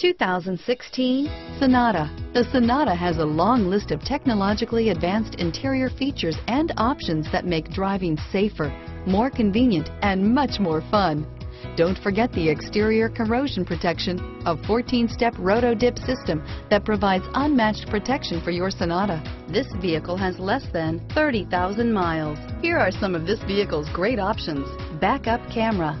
2016 Sonata. The Sonata has a long list of technologically advanced interior features and options that make driving safer, more convenient, and much more fun. Don't forget the exterior corrosion protection, a 14-step roto-dip system that provides unmatched protection for your Sonata. This vehicle has less than 30,000 miles. Here are some of this vehicle's great options. Backup camera.